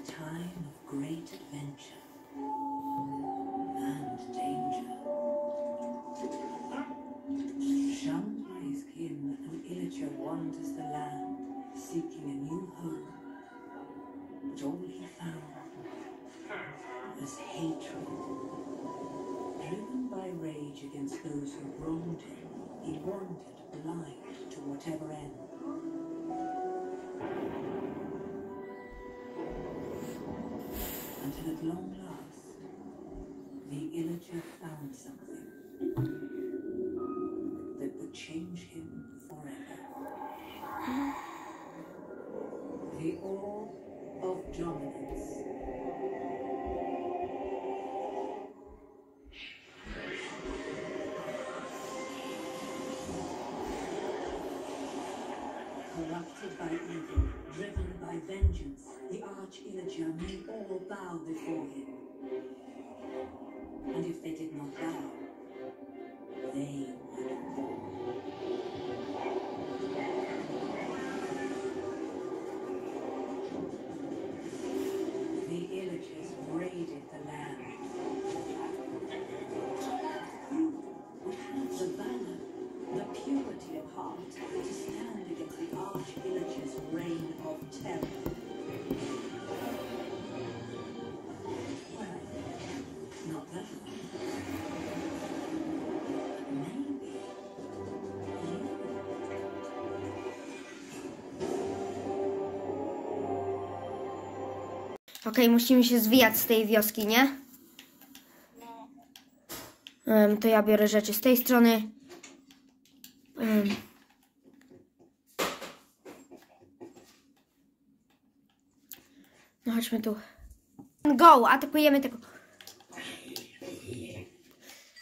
time of great adventure and danger. Shunned by his kin, an Illager wanders the land, seeking a new home. But all he found was hatred. Driven by rage against those who wronged him, he wandered blind to whatever end. Long last, the Illager found something Corrupted by evil, driven by vengeance, the Arch-Illager made all bow before him. And if they did not bow, they would fall. Okej, musimy się zwijać z tej wioski, nie? Em, to ja biorę rzeczy z tej strony. Em. No chodźmy tu. Go! Atakujemy tego.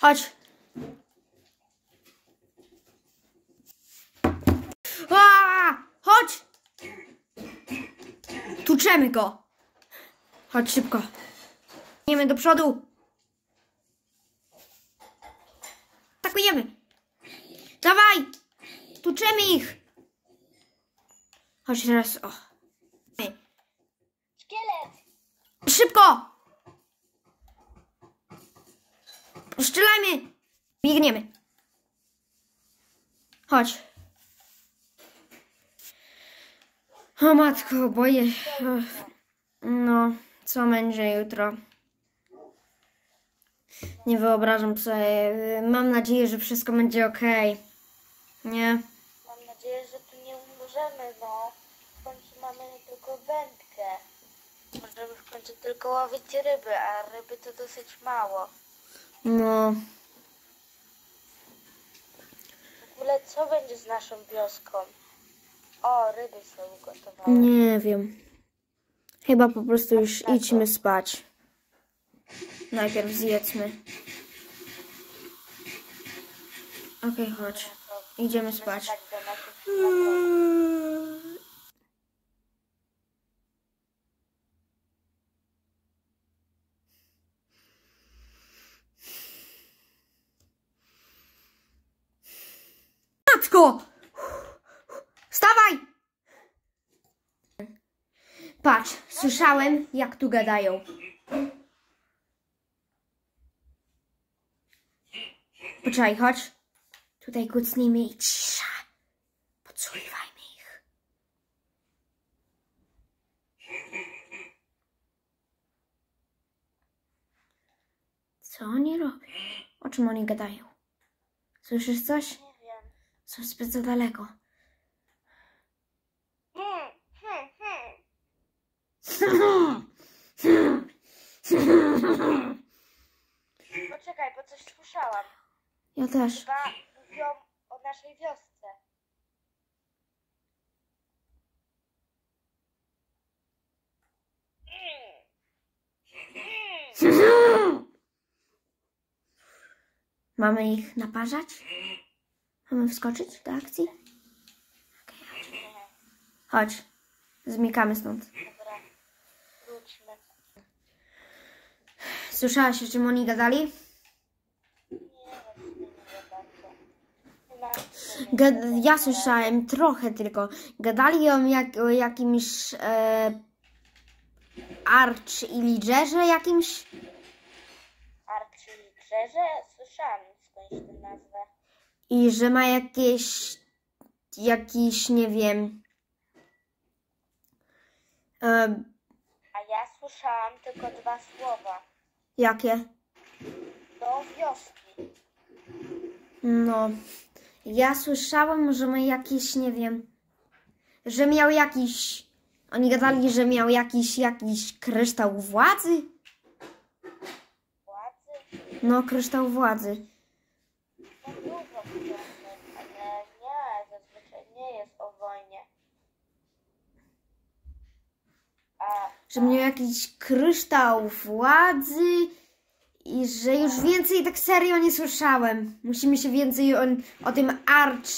Chodź. Aaa! Chodź! Tuczemy go. Chodź szybko. Idziemy do przodu. Atakujemy. Dawaj! Tuczemy ich. Chodź teraz. O. Szkielet! Szybko! Strzelajmy! Biegniemy. Chodź. O matko, boję. No, co będzie jutro? Nie wyobrażam sobie. Mam nadzieję, że wszystko będzie ok. Nie? Mam nadzieję, że tu nie umrzemy, no. W końcu mamy tylko wędkę. Możemy w końcu tylko łowić ryby, a ryby to dosyć mało. No. W ogóle co będzie z naszą wioską? O, ryby są ugotowane. Nie wiem. Chyba po prostu już idźmy spać. Najpierw zjedzmy. Okej, chodź. Idziemy spać. Tak Matko! Wstawaj! Patrz, słyszałem, jak tu gadają. Poczekaj, chodź. Tutaj kucnijmy i cisza. Podsłuchiwajmy ich. Co oni robią? O czym oni gadają? Słyszysz coś? Nie wiem. Są zbyt za daleko. Hmm, hmm, hmm. Poczekaj, bo coś słyszałam. Ja też. Chyba mówią o naszej wiosce. Mamy ich naparzać? Mamy wskoczyć do akcji? Chodź. Chodź. Zmykamy stąd. Dobra, wróćmy. Słyszałaś, o czym oni gadali? Nie wiem, nie bardzo. Nie ma Gad- ja słyszałem trochę tylko. Gadali o, jak, o jakimś e, Arch i Ligerze jakimś? Archie Grzeże? Słyszałam skądś tę nazwę. I że ma jakieś, jakiś, nie wiem, e, A ja słyszałam tylko dwa słowa. jakie? Do wioski. No, ja słyszałam, że ma jakiś, nie wiem, że miał jakiś, oni gadali, że miał jakiś, jakiś kryształ władzy? Władzy? No, kryształ władzy. Dużo nie, zazwyczaj nie jest o wojnie. Że miał jakiś kryształ władzy i że już więcej tak serio nie słyszałem. Musimy się więcej o, o tym Arch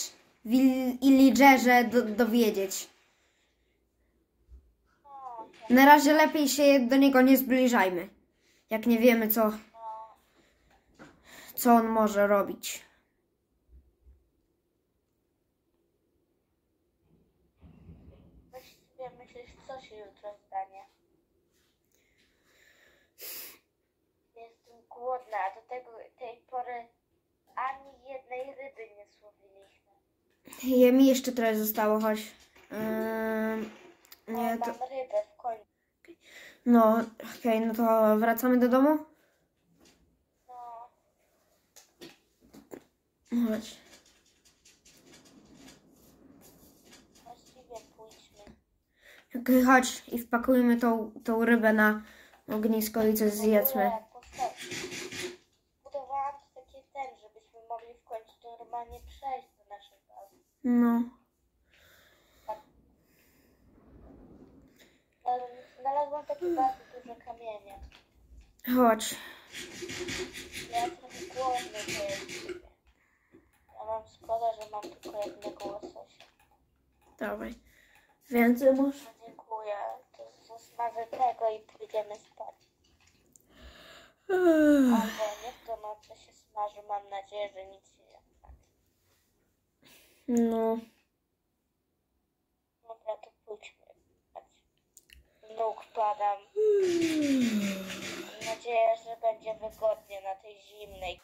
i Ligerze do, dowiedzieć. Na razie lepiej się do niego nie zbliżajmy. Jak nie wiemy, co, co on może robić. myślisz, co się jutro stanie? Głodna, a do tego tej pory ani jednej ryby nie słowiliśmy. Je, mi jeszcze trochę zostało, chodź. Ym, nie, to... Mam rybę w końcu. No, okej, no to wracamy do domu? No, Chodź. właściwie pójdźmy. Chodź i wpakujmy tą, tą rybę na ognisko i coś zjedzmy. W ogóle postaw- Budowałam tu takie ten, żebyśmy mogli w końcu normalnie przejść do naszej bazy. No. Znalazłam takie bardzo duże kamienie. Chodź. Ja trochę głodny to jest. Ja mam szkoda, że mam tylko jednego łososia. Dawaj. Więcej masz? No dziękuję. To zasmażę tego i pójdziemy spać. Albo niech to nocy się smaży. Mam nadzieję, że nic się. No. Dobra, to pójdźmy. Nóg padam. Mam nadzieję, że będzie wygodnie na tej zimnej.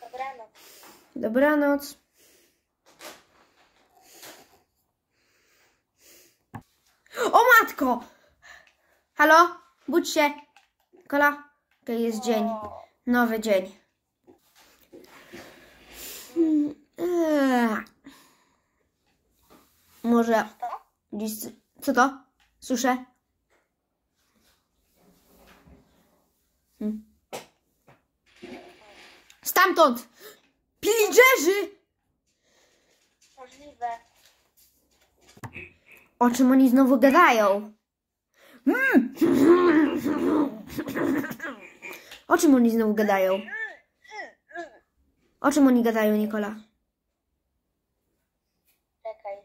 Dobranoc. Dobranoc. O matko! Halo? Budź się. Kola? Okej, jest dzień. Nowy dzień. Hmm, eee. Może dziś... Co to? Słyszę? Hmm. Stamtąd! Pillagerzy! Możliwe. O czym oni znowu gadają? Mm. O czym oni znowu gadają? O czym oni gadają, Nikola? Czekaj.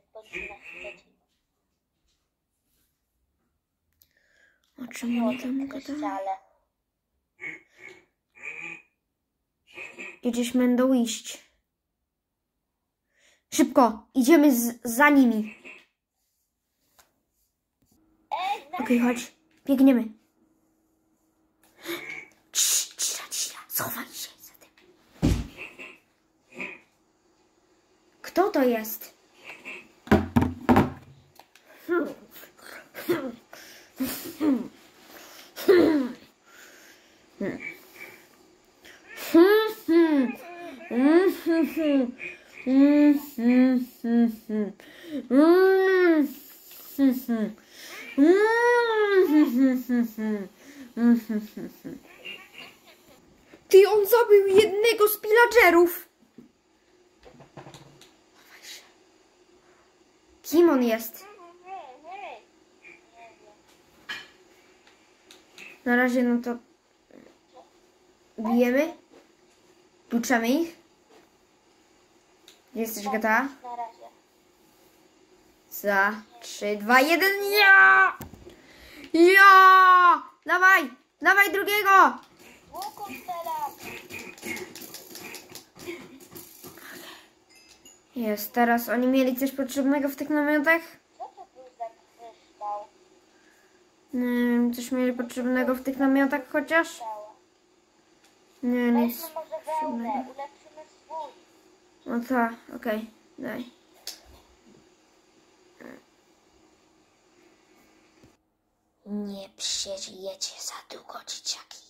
O czym oni tam gadają? Gdzieś będą iść. Szybko, idziemy z, za nimi. Okej, chodź, biegniemy. Cii, cisza, schowaj się za. Kto to jest? Ty, zabił jednego z pillagerów. Kim on jest? Na razie no to bijemy. Tłuczemy ich. Jesteś gotowa? Na razie. Za 3, 2, 1, ja! Ja! Dawaj! Dawaj drugiego! Jest, teraz oni mieli coś potrzebnego w tych namiotach? Co? Nie wiem, coś mieli potrzebnego w tych namiotach chociaż? Nie, nic. No tak, okej, daj. Nie przeżyjecie za długo, dzieciaki.